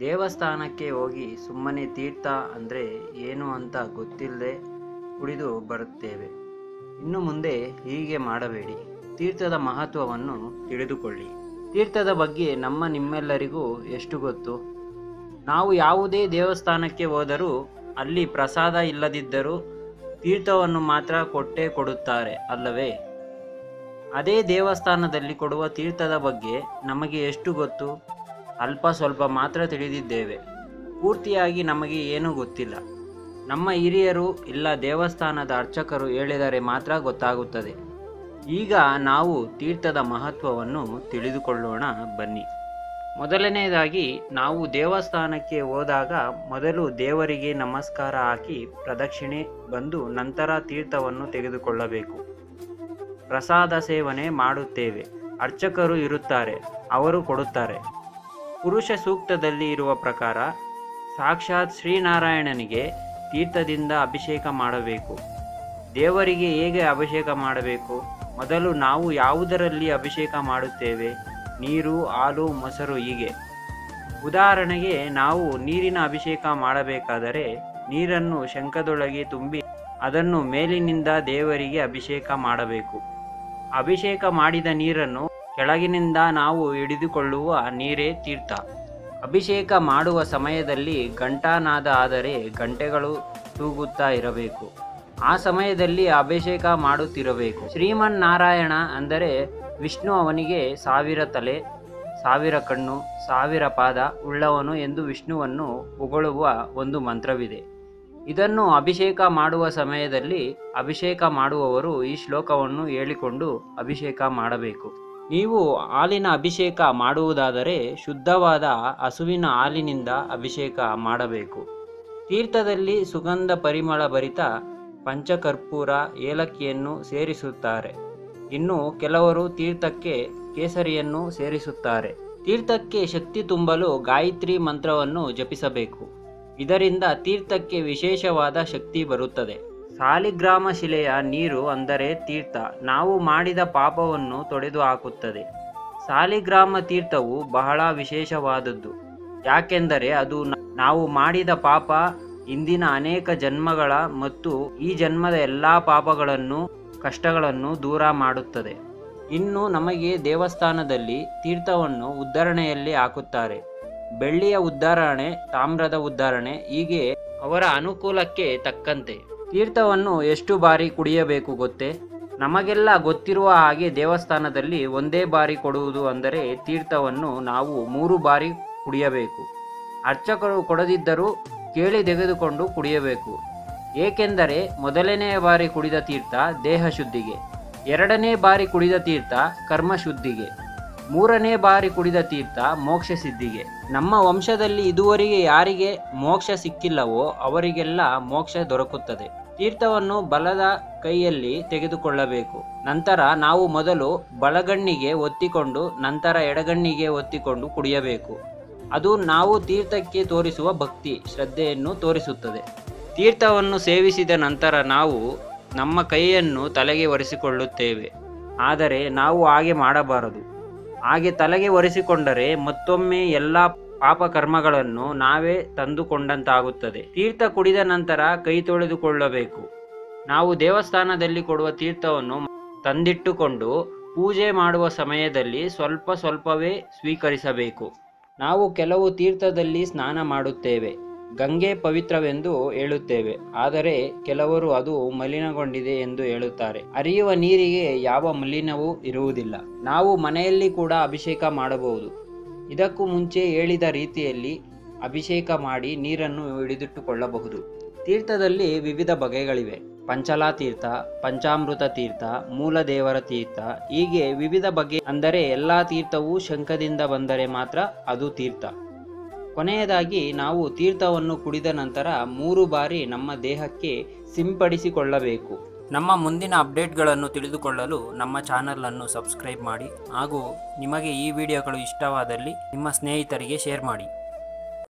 ದೇವಸ್ಥಾನಕ್ಕೆ ಹೋಗಿ ಸುಮ್ಮನೆ ತೀರ್ಥ ಅಂದರೆ ಏನು ಅಂತ ಗೊತ್ತಿಲ್ಲದೆ ಕುಡಿದು ಬರುತ್ತೇವೆ. ಇನ್ನು ಮುಂದೆ ಹೀಗೆ ಮಾಡಬೇಡಿ. ತೀರ್ಥದ ಮಹತ್ವವನ್ನು ತಿಳಿದುಕೊಳ್ಳಿ. ತೀರ್ಥದ ಬಗ್ಗೆ ನಮ್ಮ ನಿಮ್ಮೆಲ್ಲರಿಗೂ ಎಷ್ಟು ಗೊತ್ತು? ನಾವು ಯಾವುದೇ ದೇವಸ್ಥಾನಕ್ಕೆ ಹೋದರೂ ಅಲ್ಲಿ ಪ್ರಸಾದ ಇಲ್ಲದಿದ್ದರೂ ತೀರ್ಥವನ್ನು ಮಾತ್ರ ಕೊಟ್ಟೇ ಕೊಡುತ್ತಾರೆ ಅಲ್ಲವೇ? ಅದೇ ದೇವಸ್ಥಾನದಲ್ಲಿ ಕೊಡುವ ತೀರ್ಥದ ಬಗ್ಗೆ ನಮಗೆ ಎಷ್ಟು ಗೊತ್ತು? ಅಲ್ಪ ಸ್ವಲ್ಪ ಮಾತ್ರ ತಿಳಿದಿದ್ದೇವೆ. ಪೂರ್ತಿಯಾಗಿ ನಮಗೆ ಏನೂ ಗೊತ್ತಿಲ್ಲ. ನಮ್ಮ ಹಿರಿಯರು ಇಲ್ಲ ದೇವಸ್ಥಾನದ ಅರ್ಚಕರು ಹೇಳಿದರೆ ಮಾತ್ರ ಗೊತ್ತಾಗುತ್ತದೆ. ಈಗ ನಾವು ತೀರ್ಥದ ಮಹತ್ವವನ್ನು ತಿಳಿದುಕೊಳ್ಳೋಣ, ಬನ್ನಿ. ಮೊದಲನೆಯದಾಗಿ, ನಾವು ದೇವಸ್ಥಾನಕ್ಕೆ ಹೋದಾಗ ಮೊದಲು ದೇವರಿಗೆ ನಮಸ್ಕಾರ ಹಾಕಿ ಪ್ರದಕ್ಷಿಣೆ ಬಂದು ನಂತರ ತೀರ್ಥವನ್ನು ತೆಗೆದುಕೊಳ್ಳಬೇಕು. ಪ್ರಸಾದ ಸೇವನೆ ಮಾಡುತ್ತೇವೆ. ಅರ್ಚಕರು ಇರುತ್ತಾರೆ, ಅವರು ಕೊಡುತ್ತಾರೆ. ಪುರುಷ ಸೂಕ್ತದಲ್ಲಿ ಇರುವ ಪ್ರಕಾರ ಸಾಕ್ಷಾತ್ ಶ್ರೀನಾರಾಯಣನಿಗೆ ತೀರ್ಥದಿಂದ ಅಭಿಷೇಕ ಮಾಡಬೇಕು. ದೇವರಿಗೆ ಹೇಗೆ ಅಭಿಷೇಕ ಮಾಡಬೇಕು? ಮೊದಲು ನಾವು ಯಾವುದರಲ್ಲಿ ಅಭಿಷೇಕ ಮಾಡುತ್ತೇವೆ? ನೀರು, ಹಾಲು, ಮೊಸರು ಹೀಗೆ. ಉದಾಹರಣೆಗೆ ನಾವು ನೀರಿನ ಅಭಿಷೇಕ ಮಾಡಬೇಕಾದರೆ ನೀರನ್ನು ಶಂಖದೊಳಗೆ ತುಂಬಿ ಅದನ್ನು ಮೇಲಿನಿಂದ ದೇವರಿಗೆ ಅಭಿಷೇಕ ಮಾಡಬೇಕು. ಅಭಿಷೇಕ ಮಾಡಿದ ನೀರನ್ನು ಕೆಳಗಿನಿಂದ ನಾವು ಹಿಡಿದುಕೊಳ್ಳುವ ನೀರೇ ತೀರ್ಥ. ಅಭಿಷೇಕ ಮಾಡುವ ಸಮಯದಲ್ಲಿ ಗಂಟಾನಾದ ಆದರೆ ಗಂಟೆಗಳು ತೂಗುತ್ತಾ ಇರಬೇಕು. ಆ ಸಮಯದಲ್ಲಿ ಅಭಿಷೇಕ ಮಾಡುತ್ತಿರಬೇಕು. ಶ್ರೀಮನ್ನಾರಾಯಣ ಅಂದರೆ ವಿಷ್ಣು ಅವನಿಗೆ ಸಾವಿರ ತಲೆ, ಸಾವಿರ ಕಣ್ಣು, ಸಾವಿರ ಪಾದ ಉಳ್ಳವನು ಎಂದು ವಿಷ್ಣುವನ್ನು ಹೊಗಳುವ ಒಂದು ಮಂತ್ರವಿದೆ. ಇದನ್ನು ಅಭಿಷೇಕ ಮಾಡುವ ಸಮಯದಲ್ಲಿ ಅಭಿಷೇಕ ಮಾಡುವವರು ಈ ಶ್ಲೋಕವನ್ನು ಹೇಳಿಕೊಂಡು ಅಭಿಷೇಕ ಮಾಡಬೇಕು. ನೀವು ಹಾಲಿನ ಅಭಿಷೇಕ ಮಾಡುವುದಾದರೆ ಶುದ್ಧವಾದ ಹಸುವಿನ ಹಾಲಿನಿಂದ ಅಭಿಷೇಕ ಮಾಡಬೇಕು. ತೀರ್ಥದಲ್ಲಿ ಸುಗಂಧ ಪರಿಮಳ ಭರಿತ ಪಂಚಕರ್ಪೂರ ಏಲಕ್ಕಿಯನ್ನು ಸೇರಿಸುತ್ತಾರೆ. ಇನ್ನು ಕೆಲವರು ತೀರ್ಥಕ್ಕೆ ಕೇಸರಿಯನ್ನು ಸೇರಿಸುತ್ತಾರೆ. ತೀರ್ಥಕ್ಕೆ ಶಕ್ತಿ ತುಂಬಲು ಗಾಯತ್ರಿ ಮಂತ್ರವನ್ನು ಜಪಿಸಬೇಕು. ಇದರಿಂದ ತೀರ್ಥಕ್ಕೆ ವಿಶೇಷವಾದ ಶಕ್ತಿ ಬರುತ್ತದೆ. ಸಾಲಿಗ್ರಾಮ ಶಿಲೆಯ ನೀರು ಅಂದರೆ ತೀರ್ಥ. ನಾವು ಮಾಡಿದ ಪಾಪವನ್ನು ತೊಡೆದು ಹಾಕುತ್ತದೆ. ಸಾಲಿಗ್ರಾಮ ತೀರ್ಥವು ಬಹಳ ವಿಶೇಷವಾದದ್ದು. ಯಾಕೆಂದರೆ ಅದು ನಾವು ಮಾಡಿದ ಪಾಪ ಇಂದಿನ ಅನೇಕ ಜನ್ಮಗಳ ಮತ್ತು ಈ ಜನ್ಮದ ಎಲ್ಲ ಪಾಪಗಳನ್ನು, ಕಷ್ಟಗಳನ್ನು ದೂರ ಮಾಡುತ್ತದೆ. ಇನ್ನು ನಮಗೆ ದೇವಸ್ಥಾನದಲ್ಲಿ ತೀರ್ಥವನ್ನು ಉದ್ಧರಣೆಯಲ್ಲಿ ಹಾಕುತ್ತಾರೆ. ಬೆಳ್ಳಿಯ ಉದ್ಧಾರಣೆ, ತಾಮ್ರದ ಉದ್ಧಾರಣೆ ಹೀಗೆ ಅವರ ಅನುಕೂಲಕ್ಕೆ ತಕ್ಕಂತೆ. ತೀರ್ಥವನ್ನು ಎಷ್ಟು ಬಾರಿ ಕುಡಿಯಬೇಕು ಗೊತ್ತೇ? ನಮಗೆಲ್ಲ ಗೊತ್ತಿರುವ ಹಾಗೆ ದೇವಸ್ಥಾನದಲ್ಲಿ ಒಂದೇ ಬಾರಿ ಕೊಡುವುದು ಅಂದರೆ ತೀರ್ಥವನ್ನು ನಾವು ಮೂರು ಬಾರಿ ಕುಡಿಯಬೇಕು. ಅರ್ಚಕರು ಕೊಡದಿದ್ದರೂ ಕೇಳಿ ತೆಗೆದುಕೊಂಡು ಕುಡಿಯಬೇಕು. ಏಕೆಂದರೆ ಮೊದಲನೆಯ ಬಾರಿ ಕುಡಿದ ತೀರ್ಥ ದೇಹ ಶುದ್ಧಿಗೆ, ಎರಡನೇ ಬಾರಿ ಕುಡಿದ ತೀರ್ಥ ಕರ್ಮ ಶುದ್ಧಿಗೆ, ಮೂರನೇ ಬಾರಿ ಕುಡಿದ ತೀರ್ಥ ಮೋಕ್ಷ ಸಿದ್ಧಿಗೆ. ನಮ್ಮ ವಂಶದಲ್ಲಿ ಇದುವರೆಗೆ ಯಾರಿಗೆ ಮೋಕ್ಷ ಸಿಕ್ಕಿಲ್ಲವೋ ಅವರಿಗೆಲ್ಲ ಮೋಕ್ಷ ದೊರಕುತ್ತದೆ. ತೀರ್ಥವನ್ನು ಬಲದ ಕೈಯಲ್ಲಿ ತೆಗೆದುಕೊಳ್ಳಬೇಕು. ನಂತರ ನಾವು ಮೊದಲು ಬಲಗಣ್ಣಿಗೆ ಒತ್ತಿಕೊಂಡು, ನಂತರ ಎಡಗಣ್ಣಿಗೆ ಒತ್ತಿಕೊಂಡು ಕುಡಿಯಬೇಕು. ಅದು ನಾವು ತೀರ್ಥಕ್ಕೆ ತೋರಿಸುವ ಭಕ್ತಿ, ಶ್ರದ್ಧೆಯನ್ನು ತೋರಿಸುತ್ತದೆ. ತೀರ್ಥವನ್ನು ಸೇವಿಸಿದ ನಂತರ ನಾವು ನಮ್ಮ ಕೈಯನ್ನು ತಲೆಗೆ ಒರೆಸಿಕೊಳ್ಳುತ್ತೇವೆ. ಆದರೆ ನಾವು ಹಾಗೆ ಮಾಡಬಾರದು. ಹಾಗೆ ತಲೆಗೆ ಒರೆಸಿಕೊಂಡರೆ ಮತ್ತೊಮ್ಮೆ ಎಲ್ಲ ಪಾಪಕರ್ಮಗಳನ್ನು ನಾವೇ ತಂದುಕೊಂಡಂತಾಗುತ್ತದೆ. ತೀರ್ಥ ಕುಡಿದ ನಂತರ ಕೈ ತೊಳೆದುಕೊಳ್ಳಬೇಕು. ನಾವು ದೇವಸ್ಥಾನದಲ್ಲಿ ಕೊಡುವ ತೀರ್ಥವನ್ನು ತಂದಿಟ್ಟುಕೊಂಡು ಪೂಜೆ ಮಾಡುವ ಸಮಯದಲ್ಲಿ ಸ್ವಲ್ಪ ಸ್ವಲ್ಪವೇ ಸ್ವೀಕರಿಸಬೇಕು. ನಾವು ಕೆಲವು ತೀರ್ಥದಲ್ಲಿ ಸ್ನಾನ ಮಾಡುತ್ತೇವೆ. ಗಂಗೆ ಪವಿತ್ರವೆಂದು ಹೇಳುತ್ತೇವೆ. ಆದರೆ ಕೆಲವರು ಅದು ಮಲಿನಗೊಂಡಿದೆ ಎಂದು ಹೇಳುತ್ತಾರೆ. ಹರಿಯುವ ನೀರಿಗೆ ಯಾವ ಮಲಿನವೂ ಇರುವುದಿಲ್ಲ. ನಾವು ಮನೆಯಲ್ಲಿ ಕೂಡ ಅಭಿಷೇಕ ಮಾಡಬಹುದು. ಇದಕ್ಕೂ ಮುಂಚೆ ಹೇಳಿದ ರೀತಿಯಲ್ಲಿ ಅಭಿಷೇಕ ಮಾಡಿ ನೀರನ್ನು ಹಿಡಿದಿಟ್ಟುಕೊಳ್ಳಬಹುದು. ತೀರ್ಥದಲ್ಲಿ ವಿವಿಧ ಬಗೆಗಳಿವೆ. ಪಂಚಲಾ ತೀರ್ಥ, ಪಂಚಾಮೃತ ತೀರ್ಥ ಮೂಲದೇವರ ತೀರ್ಥ, ಹೀಗೆ ವಿವಿಧ ಬಗೆ ಅಂದರೆ ಎಲ್ಲ ತೀರ್ಥವೂ ಶಂಖದಿಂದ ಬಂದರೆ ಮಾತ್ರ ಅದು ತೀರ್ಥ. ಕೊನೆಯದಾಗಿ ನಾವು ತೀರ್ಥವನ್ನು ಕುಡಿದ ನಂತರ ಮೂರು ಬಾರಿ ನಮ್ಮ ದೇಹಕ್ಕೆ ಸಿಂಪಡಿಸಿಕೊಳ್ಳಬೇಕು. ನಮ್ಮ ಮುಂದಿನ ಅಪ್ಡೇಟ್ಗಳನ್ನು ತಿಳಿದುಕೊಳ್ಳಲು ನಮ್ಮ ಚಾನಲನ್ನು ಸಬ್ಸ್ಕ್ರೈಬ್ ಮಾಡಿ ಹಾಗೂ ನಿಮಗೆ ಈ ವಿಡಿಯೋಗಳು ಇಷ್ಟವಾದಲ್ಲಿ ನಿಮ್ಮ ಸ್ನೇಹಿತರಿಗೆ ಶೇರ್ ಮಾಡಿ.